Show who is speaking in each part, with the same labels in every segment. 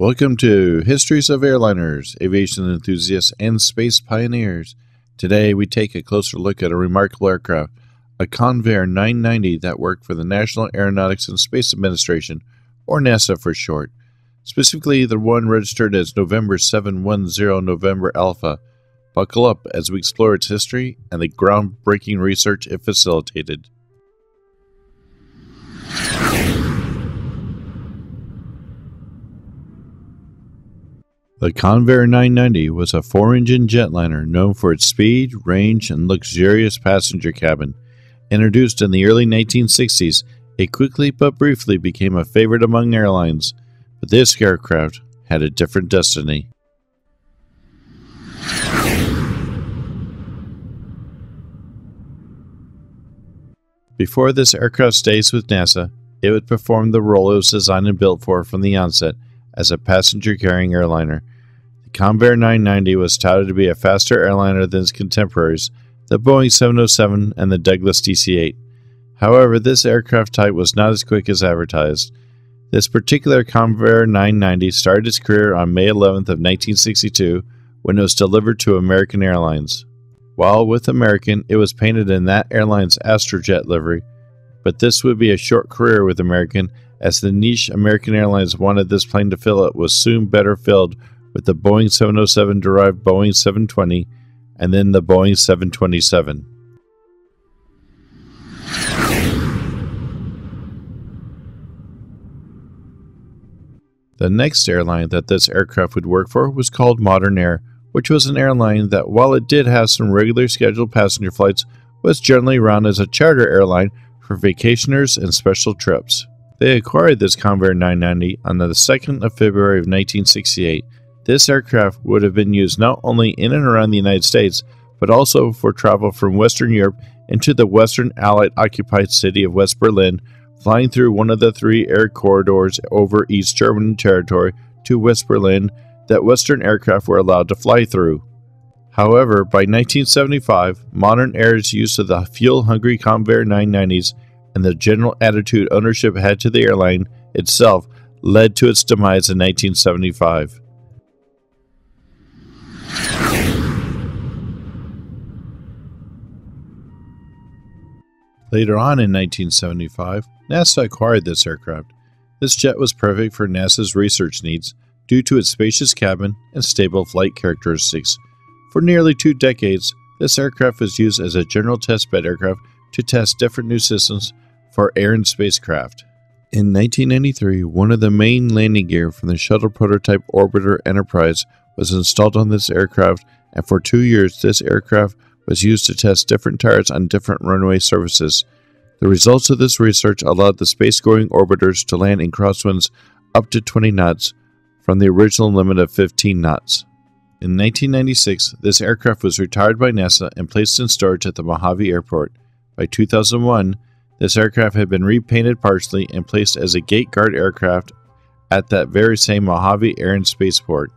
Speaker 1: Welcome to Histories of Airliners, Aviation Enthusiasts, and Space Pioneers. Today we take a closer look at a remarkable aircraft, a Convair 990 that worked for the National Aeronautics and Space Administration, or NASA for short. Specifically, the one registered as November 710 November Alpha. Buckle up as we explore its history and the groundbreaking research it facilitated. The Convair 990 was a four engine jetliner known for its speed, range, and luxurious passenger cabin. Introduced in the early 1960s, it quickly but briefly became a favorite among airlines, but this aircraft had a different destiny. Before this aircraft stays with NASA, it would perform the role it was designed and built for from the onset as a passenger carrying airliner. The Convair 990 was touted to be a faster airliner than its contemporaries, the Boeing 707 and the Douglas DC 8. However, this aircraft type was not as quick as advertised. This particular Convair 990 started its career on May 11th of 1962 when it was delivered to American Airlines. While with American, it was painted in that airline's Astrojet livery, but this would be a short career with American as the niche American Airlines wanted this plane to fill it was soon better filled with the Boeing 707 derived Boeing 720 and then the Boeing 727. The next airline that this aircraft would work for was called Modern Air, which was an airline that, while it did have some regular scheduled passenger flights, was generally run as a charter airline for vacationers and special trips. They acquired this Convair 990 on the 2nd of February of 1968. This aircraft would have been used not only in and around the United States, but also for travel from Western Europe into the Western Allied occupied city of West Berlin, flying through one of the three air corridors over East German territory to West Berlin that Western aircraft were allowed to fly through. However, by 1975, modern air's use of the fuel hungry Convair 990s and the general attitude ownership had to the airline itself led to its demise in 1975. Later on in 1975, NASA acquired this aircraft. This jet was perfect for NASA's research needs due to its spacious cabin and stable flight characteristics. For nearly two decades, this aircraft was used as a general testbed aircraft to test different new systems for air and spacecraft. In 1993, one of the main landing gear from the shuttle prototype Orbiter Enterprise was installed on this aircraft, and for two years, this aircraft was used to test different tires on different runway surfaces. The results of this research allowed the space going orbiters to land in crosswinds up to 20 knots from the original limit of 15 knots. In 1996, this aircraft was retired by NASA and placed in storage at the Mojave Airport. By 2001, this aircraft had been repainted partially and placed as a gate guard aircraft at that very same Mojave Air and Spaceport.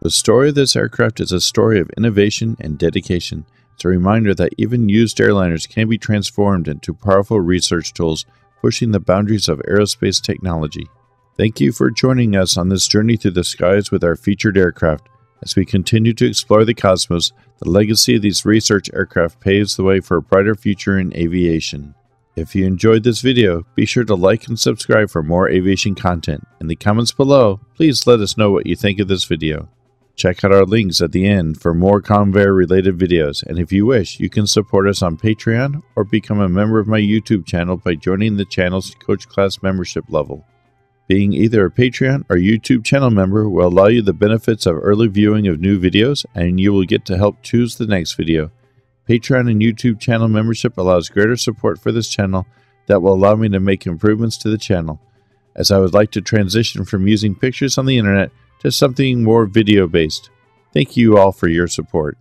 Speaker 1: The story of this aircraft is a story of innovation and dedication. It's a reminder that even used airliners can be transformed into powerful research tools, pushing the boundaries of aerospace technology. Thank you for joining us on this journey through the skies with our featured aircraft. As we continue to explore the cosmos, the legacy of these research aircraft paves the way for a brighter future in aviation. If you enjoyed this video, be sure to like and subscribe for more aviation content. In the comments below, please let us know what you think of this video. Check out our links at the end for more Convair related videos, and if you wish, you can support us on Patreon or become a member of my YouTube channel by joining the channel's Coach Class membership level. Being either a Patreon or YouTube channel member will allow you the benefits of early viewing of new videos, and you will get to help choose the next video. Patreon and YouTube channel membership allows greater support for this channel that will allow me to make improvements to the channel, as I would like to transition from using pictures on the internet to something more video based. Thank you all for your support.